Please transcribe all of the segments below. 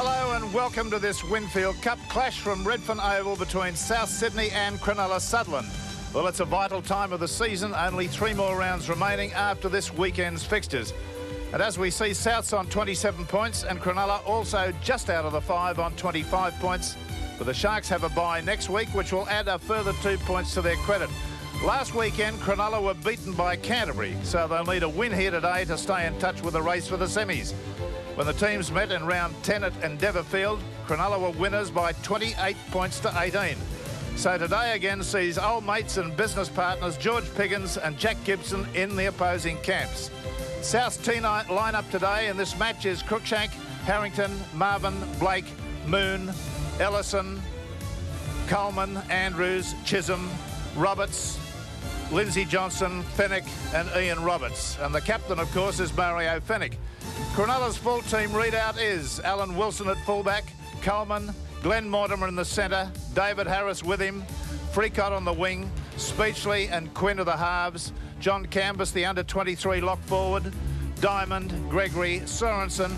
Hello and welcome to this Winfield Cup clash from Redfern Oval between South Sydney and Cronulla Sutherland. Well, it's a vital time of the season, only three more rounds remaining after this weekend's fixtures. And as we see, South's on 27 points and Cronulla also just out of the five on 25 points. But the Sharks have a bye next week, which will add a further two points to their credit. Last weekend, Cronulla were beaten by Canterbury, so they'll need a win here today to stay in touch with the race for the semis. When the teams met in round 10 at Endeavour Field, Cronulla were winners by 28 points to 18. So today again sees old mates and business partners George Piggins and Jack Gibson in the opposing camps. South's team lineup today in this match is Cruikshank, Harrington, Marvin, Blake, Moon, Ellison, Coleman, Andrews, Chisholm, Roberts, Lindsay Johnson, Fenech and Ian Roberts. And the captain, of course, is Mario Fenech. Cronulla's full team readout is Alan Wilson at fullback, Coleman, Glenn Mortimer in the centre, David Harris with him, Freacott on the wing, Speechley and Quinn of the halves, John Cambus, the under-23 lock forward, Diamond, Gregory, Sorensen,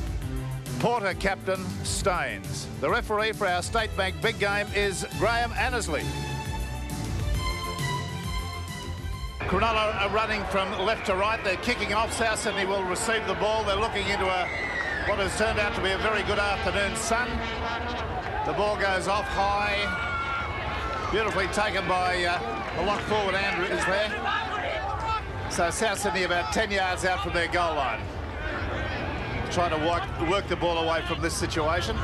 Porter captain, Staines. The referee for our State Bank big game is Graham Annesley. Cronulla are running from left to right. They're kicking off. South Sydney will receive the ball. They're looking into a what has turned out to be a very good afternoon sun. The ball goes off high. Beautifully taken by uh, the lock forward Andrews there. So South Sydney about 10 yards out from their goal line. Trying to work, work the ball away from this situation.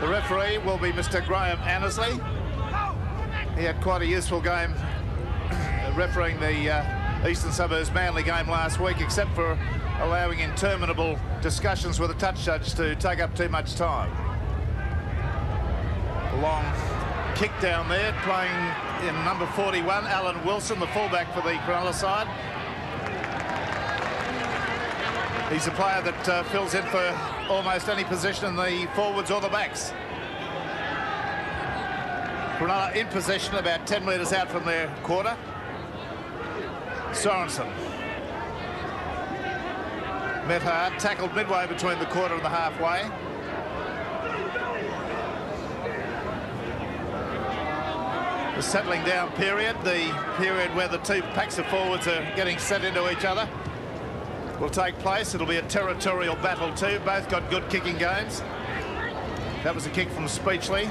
The referee will be Mr. Graham Annesley. He had quite a useful game refereeing the uh, Eastern Suburbs Manly game last week, except for allowing interminable discussions with the touch judge to take up too much time. Long kick down there, playing in number 41, Alan Wilson, the fullback for the Cronulla side. He's a player that uh, fills in for almost any position in the forwards or the backs. Cronulla in possession about 10 metres out from their quarter. Sorensen. Met hard, tackled midway between the quarter and the halfway. The settling down period, the period where the two packs of forwards are getting set into each other, will take place. It'll be a territorial battle too. Both got good kicking games. That was a kick from Speechley.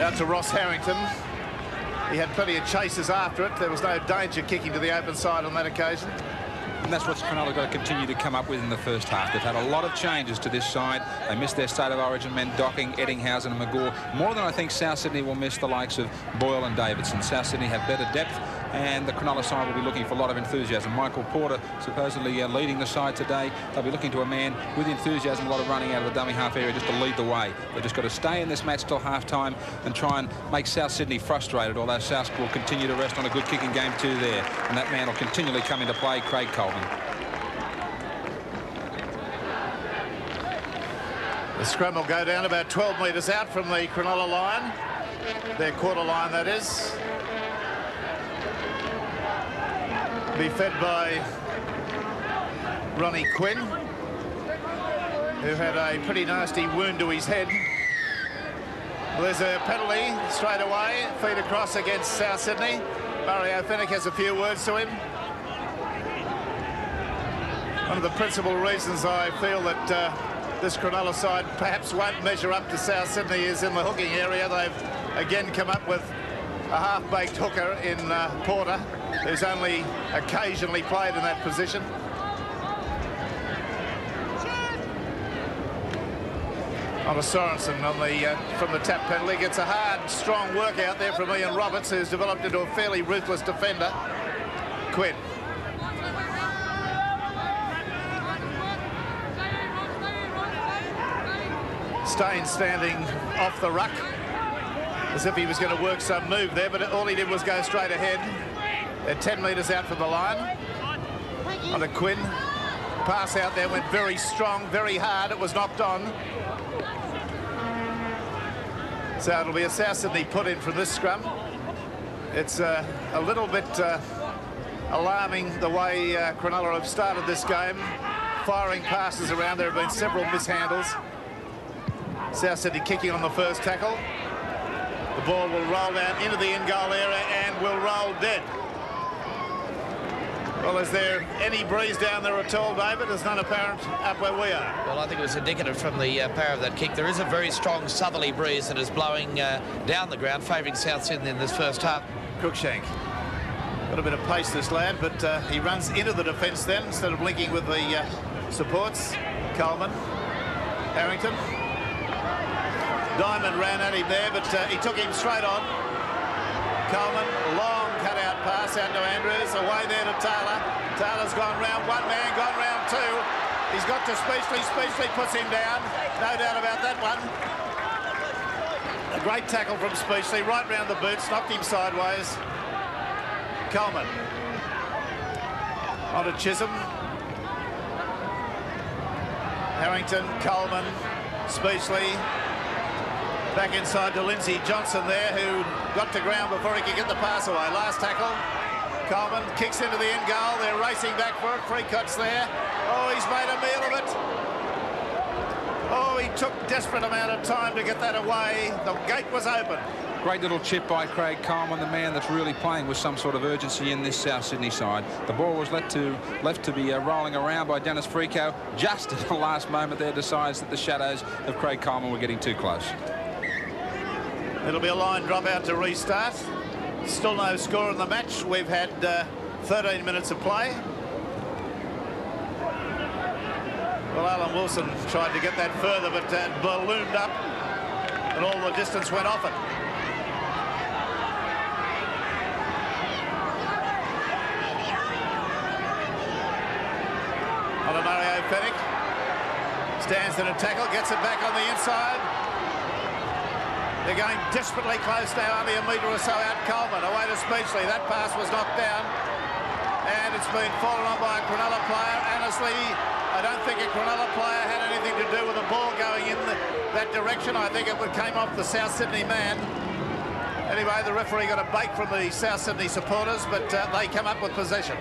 Out to Ross Harrington. He had plenty of chases after it. There was no danger kicking to the open side on that occasion. And that's what Cronulla got to continue to come up with in the first half. They've had a lot of changes to this side. They missed their state of origin men, Docking, Ettingshausen and McGaw. More than I think South Sydney will miss the likes of Boyle and Davidson. South Sydney have better depth and the Cronulla side will be looking for a lot of enthusiasm. Michael Porter supposedly uh, leading the side today. They'll be looking to a man with enthusiasm, a lot of running out of the dummy half area just to lead the way. They've just got to stay in this match till half-time and try and make South Sydney frustrated, although South will continue to rest on a good kicking game too there. And that man will continually come into play, Craig Coleman. The scrum will go down about 12 metres out from the Cronulla line. Their quarter line, that is. Be fed by Ronnie Quinn, who had a pretty nasty wound to his head. Well, there's a penalty straight away. Feed across against South Sydney. Mario Fenech has a few words to him. One of the principal reasons I feel that uh, this Cronulla side perhaps won't measure up to South Sydney is in the hooking area. They've again come up with a half-baked hooker in uh, Porter, who's only occasionally played in that position. On a Sorensen on the uh, from the tap penalty gets a hard, strong work out there from Ian Roberts, who's developed into a fairly ruthless defender. Quinn. Stain standing off the ruck as if he was going to work some move there, but all he did was go straight ahead. At 10 metres out from the line. On a Quinn. Pass out there went very strong, very hard. It was knocked on. So it'll be a South Sydney put in from this scrum. It's uh, a little bit uh, alarming the way uh, Cronulla have started this game. firing passes around. There have been several mishandles. South Sydney kicking on the first tackle. The ball will roll down into the in-goal area and will roll dead. Well, is there any breeze down there at all, David? There's none apparent up where we are. Well, I think it was indicative from the uh, power of that kick. There is a very strong southerly breeze that is blowing uh, down the ground, favouring South Sydney in this first half. Cruikshank. Got a bit of pace, this lad, but uh, he runs into the defence then instead of linking with the uh, supports. Coleman. Harrington. Diamond ran at him there, but uh, he took him straight on. Coleman, long cut-out pass out to Andrews, away there to Taylor. Taylor's gone round one man, gone round two. He's got to Speechley, Speechley puts him down. No doubt about that one. A great tackle from Speechley, right round the boots, knocked him sideways. Coleman. On to Chisholm. Harrington, Coleman, Speechley, Back inside to Lindsay Johnson there, who got to ground before he could get the pass away. Last tackle. Coleman kicks into the end goal. They're racing back for it. Free cuts there. Oh, he's made a meal of it. Oh, he took desperate amount of time to get that away. The gate was open. Great little chip by Craig Coleman, the man that's really playing with some sort of urgency in this South Sydney side. The ball was left to left to be uh, rolling around by Dennis Frico. Just at the last moment there decides that the shadows of Craig Coleman were getting too close. It'll be a line drop out to restart. Still no score in the match. We've had uh, 13 minutes of play. Well, Alan Wilson tried to get that further, but uh, ballooned up and all the distance went off it. Mario Fenech. Stands in a tackle, gets it back on the inside. They're going desperately close now, only a metre or so out Coleman. Away to Speechley. That pass was knocked down. And it's been fallen on by a Cronulla player. Honestly, I don't think a Cronulla player had anything to do with the ball going in the, that direction. I think it came off the South Sydney man. Anyway, the referee got a bait from the South Sydney supporters, but uh, they come up with possession.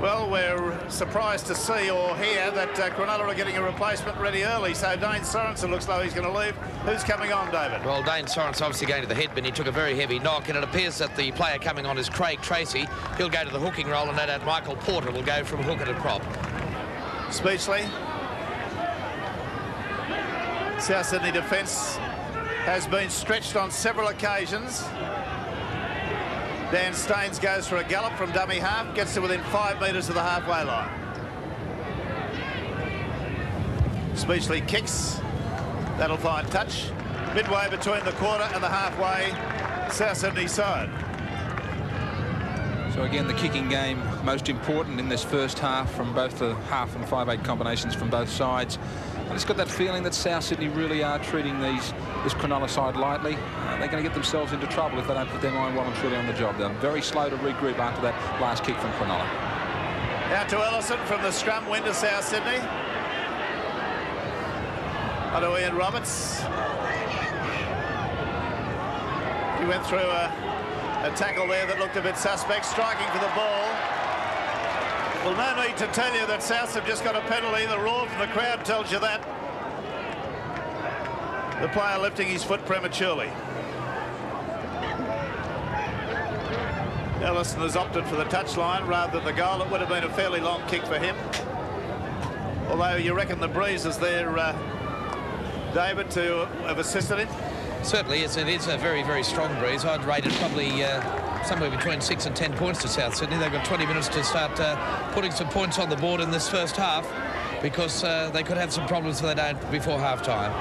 Well, we're surprised to see or hear that uh, Cronulla are getting a replacement ready early. So Dane Sorensen looks like he's going to leave. Who's coming on, David? Well, Dane Sorensen obviously going to the head, but he took a very heavy knock, and it appears that the player coming on is Craig Tracy. He'll go to the hooking role, and that Michael Porter will go from hooker to prop. Speechley. South Sydney defence has been stretched on several occasions. Dan Staines goes for a gallop from dummy half, gets to within five metres of the halfway line. Speechley kicks. That'll find touch. Midway between the quarter and the halfway South Sydney side. So again, the kicking game most important in this first half from both the half and 5-8 combinations from both sides. I just got that feeling that South Sydney really are treating these this Cronulla side lightly. Uh, they're going to get themselves into trouble if they don't put their mind well and truly on the job. They're very slow to regroup after that last kick from Cronulla. Out to Ellison from the scrum win to South Sydney. On to Ian Roberts. He went through a, a tackle there that looked a bit suspect, striking for the ball. Well, no need to tell you that Souths have just got a penalty. The roar from the crowd tells you that. The player lifting his foot prematurely. Ellison has opted for the touchline rather than the goal. It would have been a fairly long kick for him. Although you reckon the breeze is there, uh, David, to have assisted him? Certainly, it's, it is a very, very strong breeze. I'd rate it probably uh, somewhere between six and ten points to South Sydney. They've got 20 minutes to start uh, putting some points on the board in this first half because uh, they could have some problems if they don't before half time.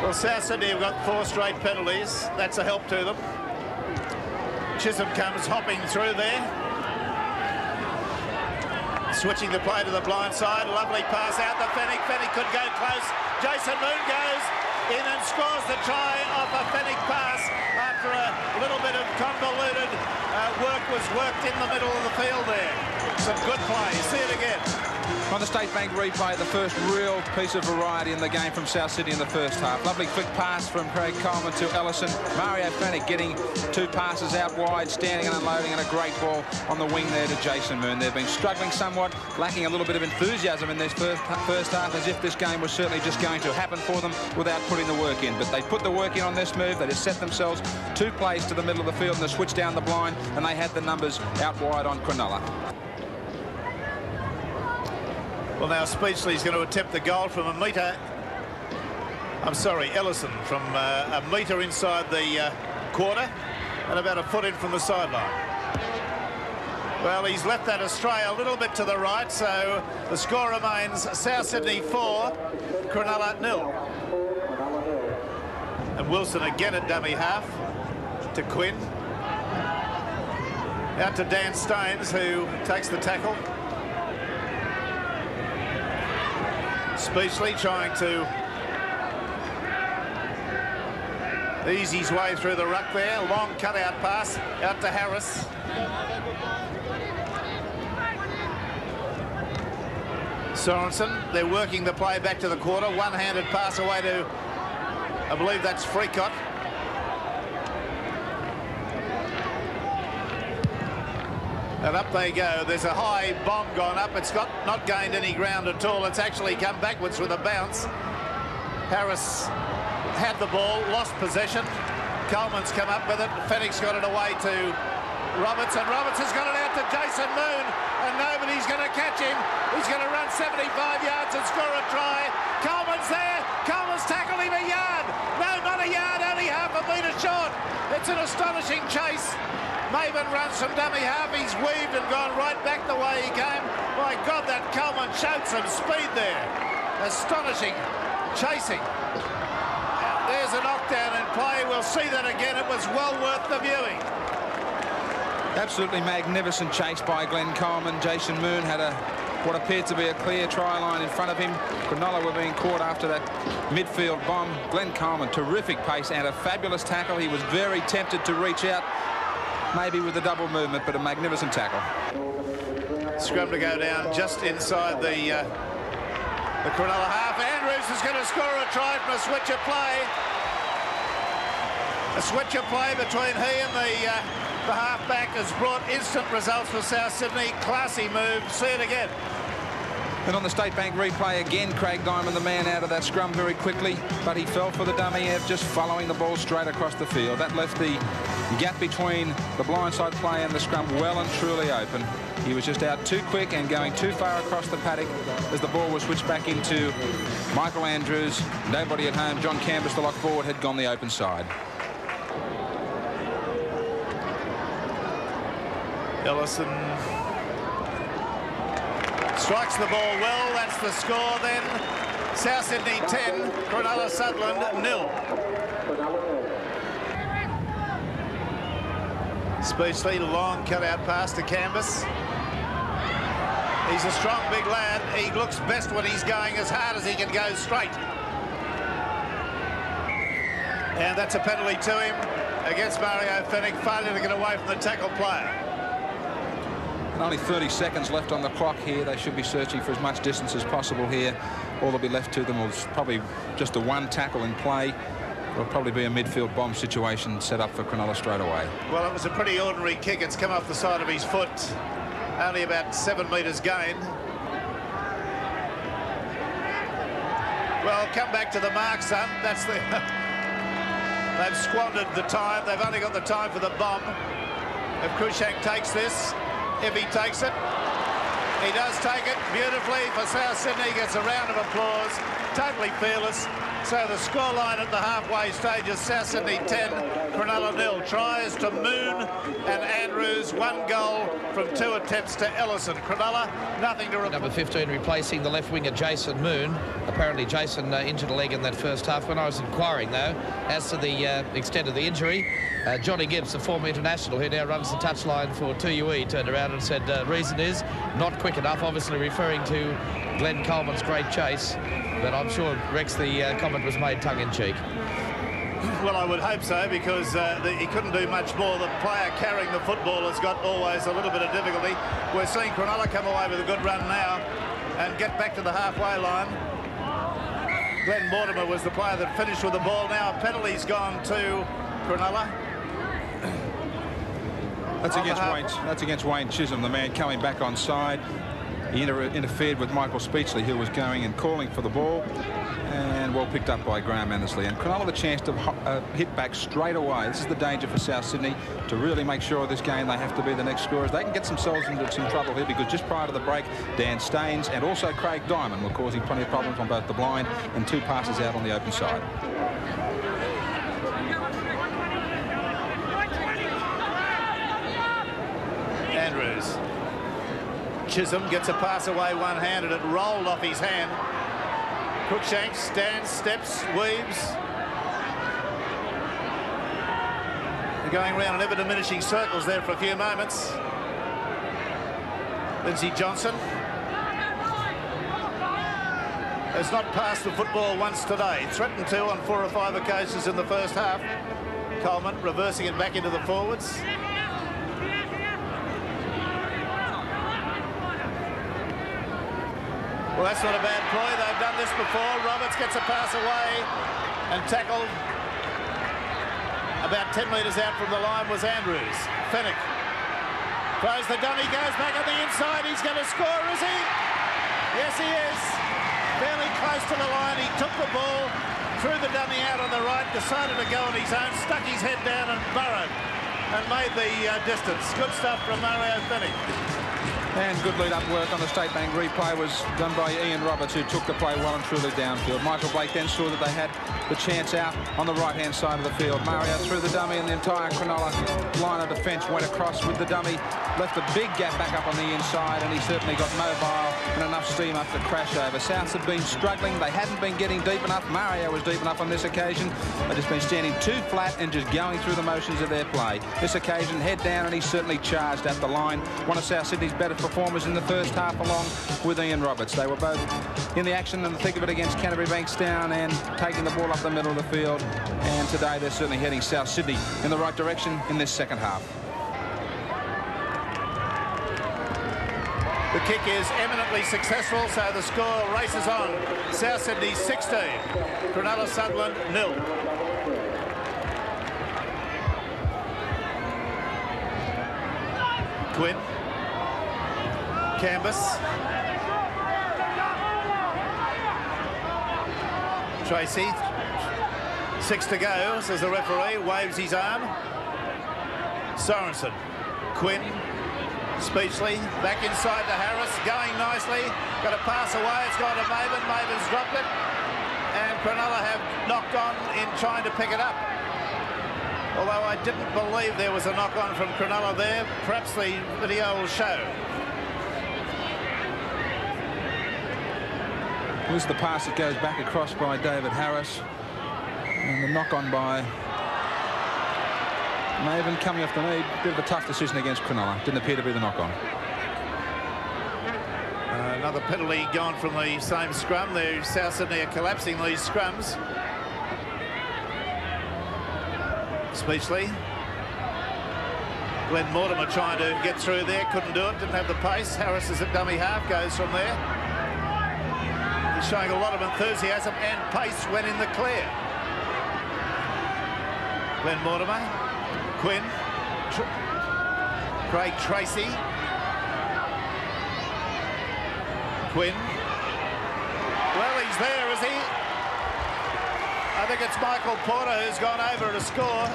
Well, South Sydney have got four straight penalties. That's a help to them. Chisholm comes hopping through there. Switching the play to the blind side. Lovely pass out the Fenech. Fenech could go close. Jason Moon goes in and scores the try off a Fenech pass after a little bit of convoluted uh, work was worked in the middle of the field there. Some good play. See it again. On the State Bank replay, the first real piece of variety in the game from South Sydney in the first half. Lovely quick pass from Craig Coleman to Ellison. Mario Fenech getting two passes out wide, standing and unloading, and a great ball on the wing there to Jason Moon. They've been struggling somewhat, lacking a little bit of enthusiasm in this first, first half, as if this game was certainly just going to happen for them without putting the work in. But they put the work in on this move. They just set themselves two plays to the middle of the field and they switched down the blind, and they had the numbers out wide on Cronulla. Well, now Speechley's going to attempt the goal from a metre. I'm sorry, Ellison from uh, a metre inside the uh, quarter and about a foot in from the sideline. Well, he's left that astray a little bit to the right, so the score remains South Sydney 4, Cronulla nil. And Wilson again at dummy half to Quinn. Out to Dan Staines, who takes the tackle. Speechley trying to ease his way through the ruck there. Long cutout pass out to Harris. Sorensen, they're working the play back to the quarter. One-handed pass away to, I believe that's Freacott. And up they go. There's a high bomb gone up. It's got not gained any ground at all. It's actually come backwards with a bounce. Harris had the ball, lost possession. Coleman's come up with it. Fenech's got it away to Roberts, and Roberts has got it out to Jason Moon, and nobody's going to catch him. He's going to run 75 yards and score a try. Coleman's there. Coleman's tackled him a yard. No, not a yard, only half a metre short. It's an astonishing chase. Mavin runs from dummy half. He's weaved and gone right back the way he came. My God, that Coleman showed some speed there. Astonishing. Chasing. There's a knockdown in play. We'll see that again. It was well worth the viewing. Absolutely magnificent chase by Glenn Coleman. Jason Moon had a what appeared to be a clear try line in front of him. Cronulla were being caught after that midfield bomb. Glenn Coleman, terrific pace and a fabulous tackle. He was very tempted to reach out maybe with a double movement, but a magnificent tackle. Scrum to go down just inside the uh, the Cronulla half. Andrews is going to score a try from a switch of play. A switch of play between he and the uh, the halfback has brought instant results for South Sydney. Classy move. See it again. And on the State Bank replay, again, Craig Diamond, the man out of that scrum very quickly, but he fell for the dummy Ev, just following the ball straight across the field. That left the gap between the blindside play and the scrum well and truly open. He was just out too quick and going too far across the paddock as the ball was switched back into Michael Andrews. Nobody at home. John Canvas, the lock forward, had gone the open side. Ellison strikes the ball well. That's the score then. South Sydney 10, Cronulla Sutherland nil. Speechley, long cut-out pass to Canvas. He's a strong big lad. He looks best when he's going as hard as he can go straight. And that's a penalty to him against Mario Fenech. Failure to get away from the tackle player. Only 30 seconds left on the clock here. They should be searching for as much distance as possible here. All that'll be left to them is probably just the one tackle in play. It'll probably be a midfield bomb situation set up for Cronulla straight away. Well, it was a pretty ordinary kick. It's come off the side of his foot. Only about seven metres gained. Well, come back to the mark, son. That's the... They've squandered the time. They've only got the time for the bomb. If Cruikshank takes this, if he takes it. He does take it beautifully for South Sydney. Gets a round of applause. Totally fearless. So the scoreline at the halfway stage is Sydney 10, Cronulla nil. Tries to Moon and Andrews. One goal from two attempts to Ellison. Cronulla, nothing to report. Number 15 replacing the left winger Jason Moon. Apparently Jason uh, injured a leg in that first half. When I was inquiring, though, as to the uh, extent of the injury, uh, Johnny Gibbs, the former international who now runs the touchline for 2UE, turned around and said uh, reason is not quick enough, obviously referring to Glenn Coleman's great chase. But I'm sure, Rex, the uh, comment was made tongue-in-cheek. Well, I would hope so, because uh, the, he couldn't do much more. The player carrying the football has got always a little bit of difficulty. We're seeing Cronulla come away with a good run now. and get back to the halfway line. Glenn Mortimer was the player that finished with the ball. Now a penalty's gone to Cronulla. That's against Wayne. That's against Wayne Chisholm, the man coming back on side. He inter interfered with Michael Speechley, who was going and calling for the ball. And well picked up by Graham Annesley. And Cronulla the chance to uh, hit back straight away. This is the danger for South Sydney to really make sure of this game they have to be the next scorers. They can get themselves into some trouble here because just prior to the break, Dan Staines and also Craig Diamond were causing plenty of problems on both the blind and two passes out on the open side. Andrews. Chisholm gets a pass away one-handed. It rolled off his hand. Cruikshank stands, steps, weaves. They're going around in ever-diminishing circles there for a few moments. Lindsay Johnson has not passed the football once today. Threatened to on four or five occasions in the first half. Coleman reversing it back into the forwards. Well, that's not a bad ploy. They've done this before. Roberts gets a pass away and tackled about 10 metres out from the line was Andrews. Fenech throws the dummy, goes back on the inside. He's going to score, is he? Yes, he is. Fairly close to the line. He took the ball, threw the dummy out on the right, decided to go on his own, stuck his head down and burrowed and made the uh, distance. Good stuff from Mario Fenech. And good lead-up work on the State Bank replay was done by Ian Roberts, who took the play well and truly downfield. Michael Blake then saw that they had the chance out on the right-hand side of the field. Mario threw the dummy and the entire Cronulla line of defence went across with the dummy, left a big gap back up on the inside, and he certainly got mobile and enough steam up to crash over. Souths have been struggling. They hadn't been getting deep enough. Mario was deep enough on this occasion. They've just been standing too flat and just going through the motions of their play. This occasion, head down, and he certainly charged at the line. One of South Sydney's better performers in the first half along with Ian Roberts. They were both in the action in the thick of it against Canterbury Bankstown and taking the ball up the middle of the field. And today they're certainly heading South Sydney in the right direction in this second half. The kick is eminently successful, so the score races on. South Sydney 16, Cronulla Sutherland nil. Quinn. Canvas. Tracy. Six to go, says the referee, waves his arm. Sorensen. Quinn. Speechley back inside to Harris, going nicely. Got a pass away, it's gone to Mavin. Mavin's dropped it. And Cronulla have knocked on in trying to pick it up. Although I didn't believe there was a knock-on from Cronulla there. Perhaps the video will show. Is the pass that goes back across by David Harris. And the knock-on by Mavin coming off the knee. Bit of a tough decision against Cronulla. Didn't appear to be the knock-on. Uh, another penalty gone from the same scrum. The South Sydney are collapsing these scrums. Speechley. Glenn Mortimer trying to get through there. Couldn't do it. Didn't have the pace. Harris is at dummy half. Goes from there. He's showing a lot of enthusiasm and pace when in the clear. Glenn Mortimer. Quinn. Tr Craig Tracy. Quinn. Well, he's there, is he? I think it's Michael Porter who's gone over to score.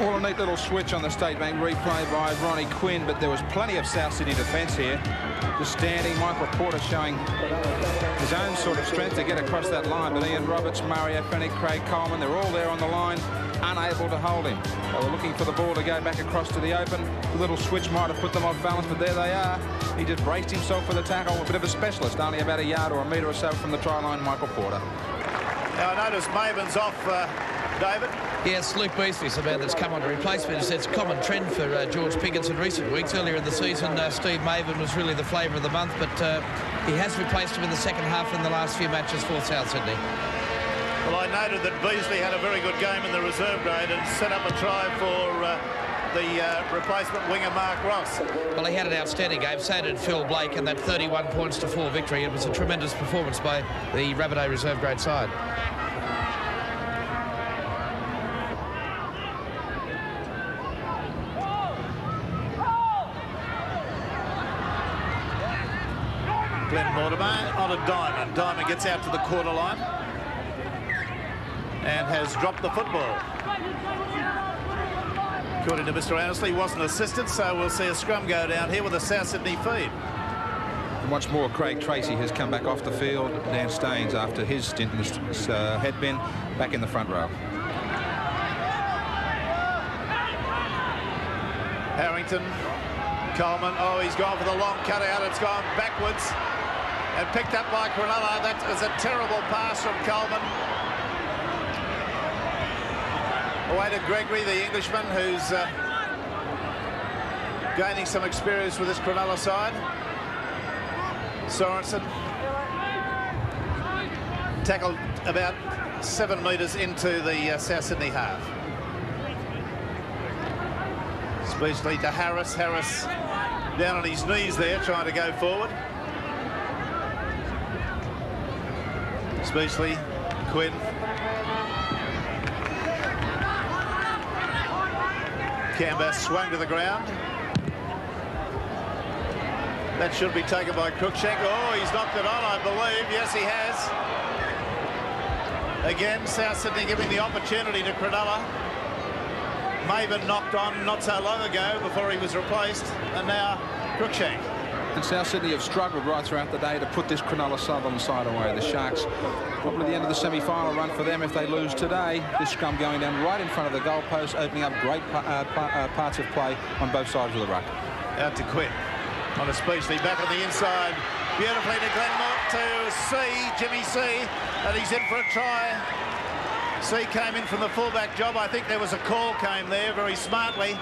Well, a neat little switch on the State Bank replay by Ronnie Quinn, but there was plenty of South Sydney defence here. Just standing, Michael Porter showing his own sort of strength to get across that line. But Ian Roberts, Mario Fenech, Craig Coleman, they're all there on the line, unable to hold him. They were looking for the ball to go back across to the open. The little switch might have put them off balance, but there they are. He just braced himself for the tackle. A bit of a specialist, only about a yard or a metre or so from the try line, Michael Porter. Now, I notice Mavin's off, uh, David. Yes, Luke Beasley's the man that's come on to replace replacement. It's a common trend for uh, George Piggins in recent weeks. Earlier in the season, uh, Steve Mavin was really the flavour of the month, but uh, he has replaced him in the second half in the last few matches for South Sydney. Well, I noted that Beasley had a very good game in the reserve grade and set up a try for uh, the uh, replacement winger Mark Ross. Well, he had an outstanding game. So did Phil Blake, and that 31 points to four victory. It was a tremendous performance by the Rabbitoh reserve grade side. On a diamond. Diamond gets out to the quarter line and has dropped the football. According to Mr Annesley, wasn't assisted, so we'll see a scrum go down here with a South Sydney feed. And once more, Craig Tracy has come back off the field. Dan Staines, after his stint in the uh, back in the front row. Harrington, Coleman. Oh, he's gone for the long cutout. It's gone backwards and picked up by Cronulla. That is a terrible pass from Coleman. Away to Gregory, the Englishman, who's uh, gaining some experience with this Cronulla side. Sorensen tackled about seven metres into the uh, South Sydney half. Speechley to Harris. Harris down on his knees there, trying to go forward. Speechley, Quinn. Canberra swung to the ground. That should be taken by Cruikshank. Oh, he's knocked it on, I believe. Yes, he has. Again, South Sydney giving the opportunity to Cronulla. Mavin knocked on not so long ago before he was replaced, and now Cruikshank. And South Sydney have struggled right throughout the day to put this Cronulla Southern side away. The Sharks, probably the end of the semi-final run for them if they lose today. This scrum going down right in front of the goalpost, opening up great uh, uh, parts of play on both sides of the ruck. Out to quit On a Speechley, back on the inside. Beautifully to Glenmore to C, Jimmy C, and he's in for a try. C came in from the fullback job. I think there was a call came there very smartly.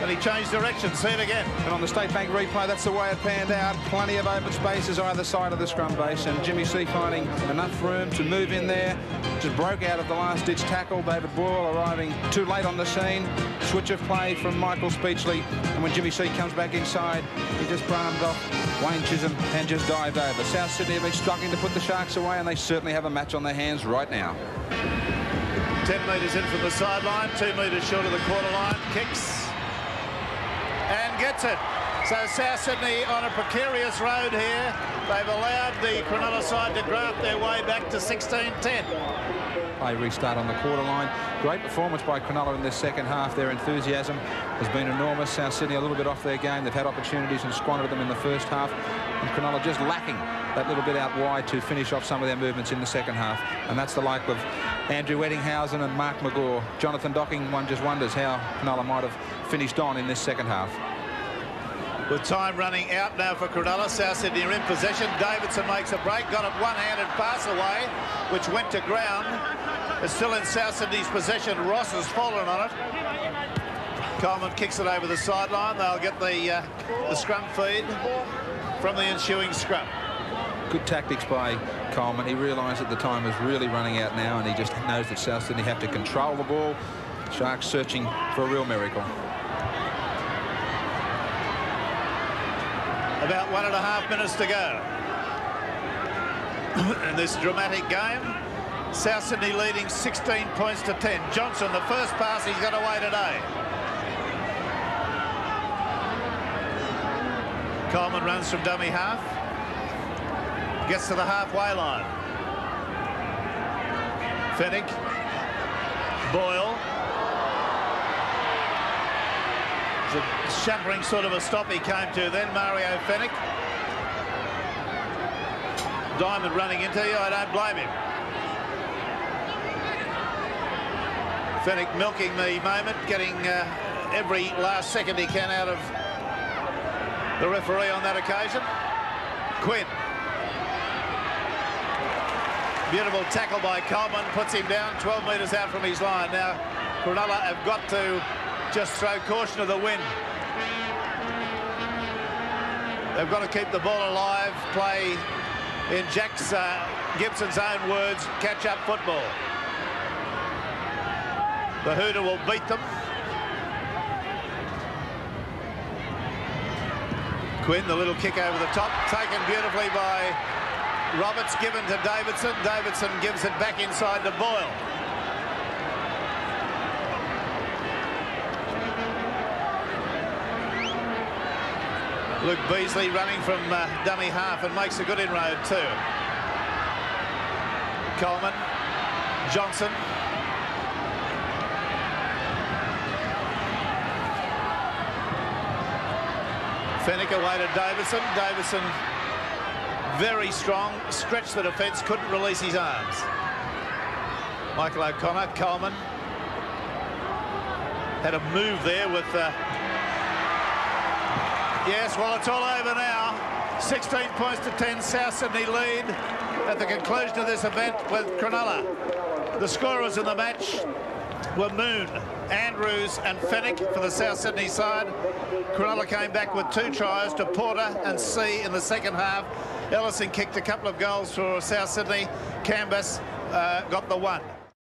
And he changed direction. See it again. And on the State Bank replay, that's the way it panned out. Plenty of open spaces either side of the scrum base. And Jimmy C finding enough room to move in there. Just broke out of the last-ditch tackle. David Boyle arriving too late on the scene. Switch of play from Michael Speechley. And when Jimmy C comes back inside, he just palmed off Wayne Chisholm and just dived over. South Sydney have been struggling to put the Sharks away, and they certainly have a match on their hands right now. 10 metres in from the sideline, two metres short of the quarter line, kicks and gets it. So South Sydney on a precarious road here. They've allowed the Cronulla side to graft their way back to 16-10. Play restart on the quarter line. Great performance by Cronulla in this second half. Their enthusiasm has been enormous. South Sydney a little bit off their game. They've had opportunities and squandered them in the first half. And Cronulla just lacking that little bit out wide to finish off some of their movements in the second half. And that's the like of Andrew Ettingshausen and Mark McGaw. Jonathan Docking, one just wonders how Cronulla might have finished on in this second half. With time running out now for Cronulla, South Sydney are in possession. Davidson makes a break, got a one-handed pass away, which went to ground. It's still in South Sydney's possession. Ross has fallen on it. Coleman kicks it over the sideline. They'll get the, uh, the scrum feed from the ensuing scrum. Good tactics by Coleman. He realised that the time was really running out now, and he just knows that South Sydney have to control the ball. Sharks searching for a real miracle. About one and a half minutes to go. in this dramatic game, South Sydney leading 16 points to 10. Johnson, the first pass he's got away today. Coleman runs from dummy half. Gets to the halfway line. Fenech. Boyle. A shuddering sort of a stop he came to then, Mario Fenech. Diamond running into you, I don't blame him. Fenech milking the moment, getting uh, every last second he can out of the referee on that occasion. Quinn. Beautiful tackle by Coleman, puts him down 12 metres out from his line. Now, Cronulla have got to just throw caution to the wind. They've got to keep the ball alive, play in Jack's, uh, Gibson's own words, catch-up football. The Hooter will beat them. Quinn, the little kick over the top, taken beautifully by Roberts, given to Davidson. Davidson gives it back inside to Boyle. Luke Beasley running from uh, dummy half and makes a good inroad too. Coleman, Johnson. Fenech away to Davison. Davidson very strong, stretched the defence, couldn't release his arms. Michael O'Connor, Coleman had a move there with uh, Yes, well, it's all over now. 16 points to 10, South Sydney lead at the conclusion of this event with Cronulla. The scorers in the match were Moon, Andrews and Fenech for the South Sydney side. Cronulla came back with two tries to Porter and C in the second half. Ellison kicked a couple of goals for South Sydney. Canvas uh, got the one.